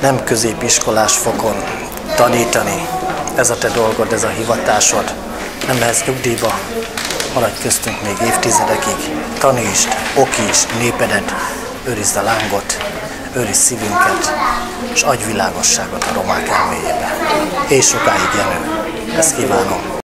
nem középiskolás fokon tanítani. Ez a te dolgod, ez a hivatásod. Nem lehetsz nyugdíjba, maradj köztünk még évtizedekig. Tanítsd, okítsd népedet, őrizd a lángot, őrizd szívünket, és adj világosságot a romák elméjébe. És sokáig Jenő. Ezt kívánom.